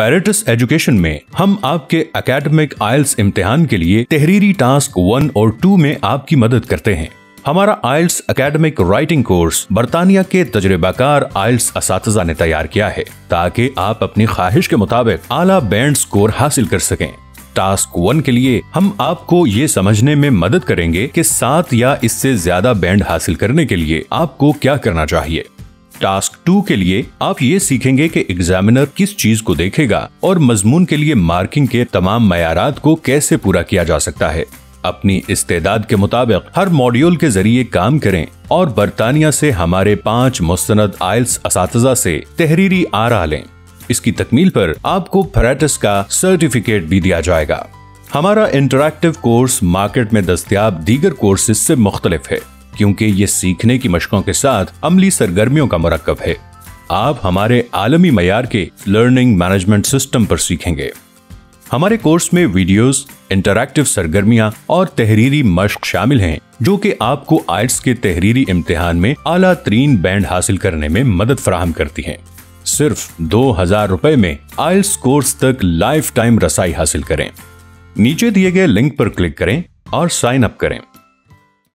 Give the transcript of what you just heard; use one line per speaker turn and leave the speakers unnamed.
Apparatus education में हम आपके एकेडमिक आयल्स इम्तिहान के लिए तहरीरी टास्क वन और टू में आपकी मदद करते हैं। हमारा आयल्स एकेडमिक राइटिंग कोर्स बरतानिया के तजर्बाकार आयल्स इस ने तैयार किया है ताकि आप अपनी ख्वाहिश के मुताबिक आला बैंड स्कोर हासिल कर सकें। टास्क वन के लिए हम आपको ये समझने में मदद करेंगे कि सात या इससे ज़्यादा बैंड हासिल करने के लिए आपको क्या करना चाहिए। टास्क टू के लिए आप ये सीखेंगे कि एग्जामिनर किस चीज़ को देखेगा और मजमून के लिए मार्किंग के तमाम मैारात को कैसे पूरा किया जा सकता है। अपनी इस्तेदाद के मुताबिक हर मॉड्यूल के ज़रिए काम करें और बरतानिया से हमारे पाँच मुस्तनद आयल्स इस से तहरीरी आरा लें। इसकी तकमील पर आपको फराटस का सर्टिफिकेट भी दिया जाएगा। हमारा इंटरक्टिव कोर्स मार्केट में दस्तियाब दीगर कोर्सेज से मुख्तलिफ़ है। क्योंकि ये सीखने की मशकों के साथ अमली सरगर्मियों का मरकब है। आप हमारे आलमी मैार के लर्निंग मैनेजमेंट सिस्टम पर सीखेंगे। हमारे कोर्स में वीडियोस, इंटरैक्टिव सरगर्मियाँ और तहरीरी मश्क शामिल हैं जो कि आपको आइट्स के तहरीरी इम्तिहान में आला तरीन बैंड हासिल करने में मदद फराहम करती हैं। सिर्फ़ दो हज़ार रुपए में आइल्स कोर्स तक लाइफ टाइम रसाई हासिल करें। नीचे दिए गए लिंक पर क्लिक करें और साइन अप करें।